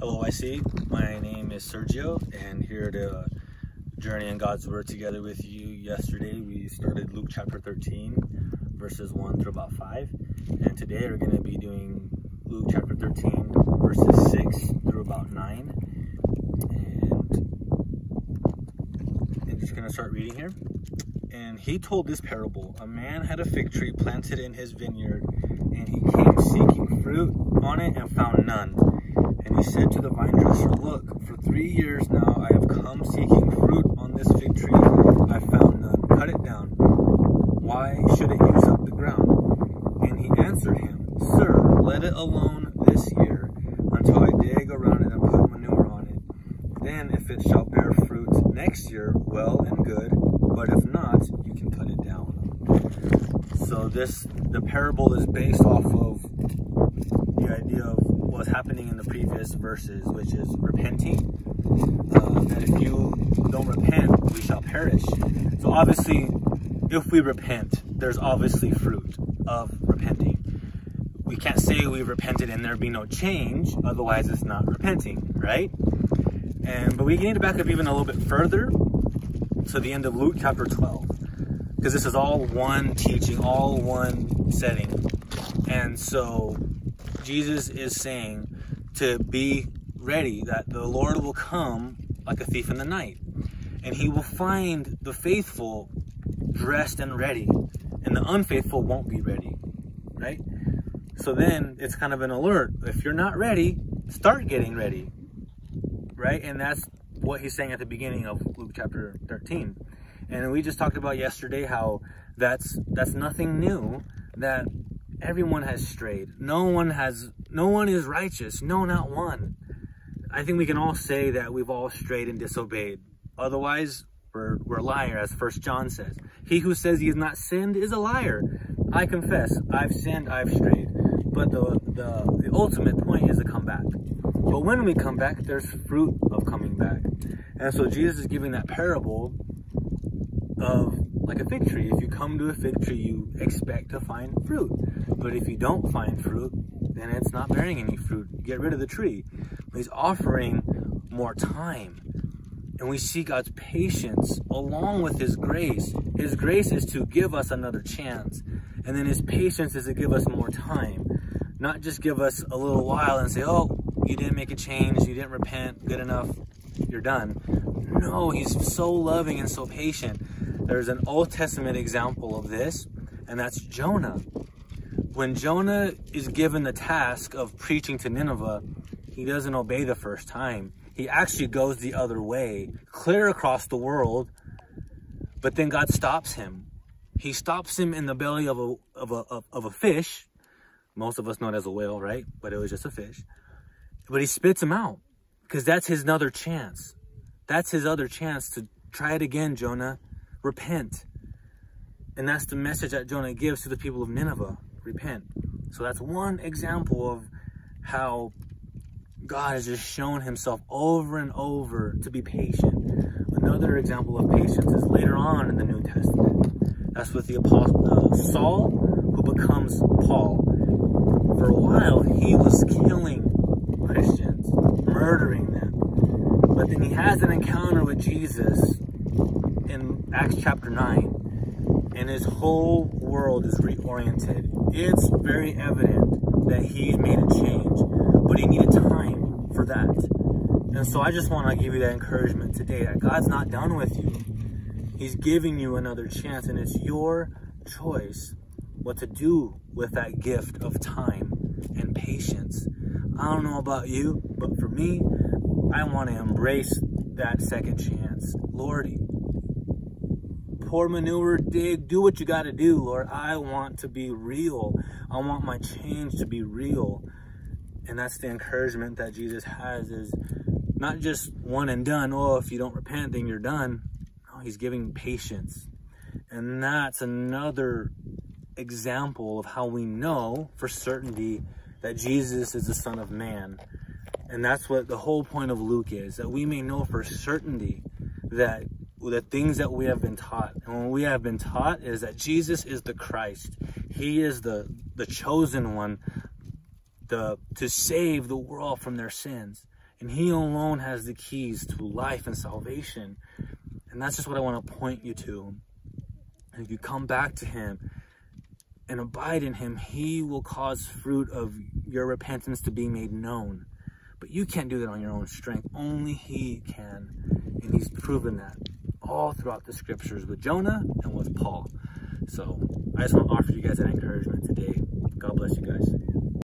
Hello, IC. My name is Sergio, and here to journey in God's Word together with you. Yesterday, we started Luke chapter 13, verses 1 through about 5, and today we're going to be doing Luke chapter 13, verses 6 through about 9. And I'm just going to start reading here. And he told this parable A man had a fig tree planted in his vineyard, and he came seeking fruit on it and found none. And he said to the vine dresser, Look, for three years now I have come seeking fruit on this fig tree. I found none. Cut it down. Why should it use up the ground? And he answered him, Sir, let it alone this year until I dig around it and put manure on it. Then, if it shall bear fruit next year, well and good. But if not, you can cut it down. So this, the parable is based off of the idea of what's happening in the previous verses, which is repenting. Uh, if you don't repent, we shall perish. So obviously, if we repent, there's obviously fruit of repenting. We can't say we've repented and there be no change, otherwise it's not repenting, right? And but we need to back up even a little bit further to the end of Luke chapter 12, because this is all one teaching, all one setting. And so Jesus is saying to be ready, that the Lord will come like a thief in the night. And he will find the faithful dressed and ready, and the unfaithful won't be ready, right? So then it's kind of an alert. If you're not ready, start getting ready, right? And that's what he's saying at the beginning of Luke chapter 13. And we just talked about yesterday how that's that's nothing new that everyone has strayed. No one has, no one is righteous. No, not one. I think we can all say that we've all strayed and disobeyed. Otherwise, we're, we're a liar, as First John says. He who says he has not sinned is a liar. I confess, I've sinned, I've strayed. But the, the, the ultimate point is to come back. But when we come back, there's fruit of coming back. And so Jesus is giving that parable of like a fig tree. If you come to a fig tree, you expect to find fruit. But if you don't find fruit, then it's not bearing any fruit. Get rid of the tree. He's offering more time. And we see God's patience along with His grace. His grace is to give us another chance. And then His patience is to give us more time. Not just give us a little while and say, oh, you didn't make a change, you didn't repent, good enough, you're done. No, He's so loving and so patient. There's an Old Testament example of this, and that's Jonah when Jonah is given the task of preaching to Nineveh, he doesn't obey the first time. He actually goes the other way, clear across the world, but then God stops him. He stops him in the belly of a, of a, of a fish. Most of us know it as a whale, right? But it was just a fish. But he spits him out because that's his other chance. That's his other chance to try it again, Jonah. Repent. And that's the message that Jonah gives to the people of Nineveh repent. So that's one example of how God has just shown himself over and over to be patient. Another example of patience is later on in the New Testament. That's with the apostle uh, Saul, who becomes Paul. For a while, he was killing Christians, murdering them. But then he has an encounter with Jesus in Acts chapter 9 and his whole world is reoriented. It's very evident that he's made a change, but he needed time for that. And so I just want to give you that encouragement today that God's not done with you. He's giving you another chance, and it's your choice what to do with that gift of time and patience. I don't know about you, but for me, I want to embrace that second chance. Lord, pour manure, dig, do what you got to do, Lord. I want to be real. I want my change to be real. And that's the encouragement that Jesus has is not just one and done. Oh, if you don't repent, then you're done. No, he's giving patience. And that's another example of how we know for certainty that Jesus is the Son of Man. And that's what the whole point of Luke is, that we may know for certainty that the things that we have been taught. And what we have been taught is that Jesus is the Christ. He is the, the chosen one the, to save the world from their sins. And he alone has the keys to life and salvation. And that's just what I want to point you to. And if you come back to him and abide in him, he will cause fruit of your repentance to be made known. But you can't do that on your own strength. Only he can. And he's proven that all throughout the scriptures with Jonah and with Paul. So I just want to offer you guys that encouragement today. God bless you guys.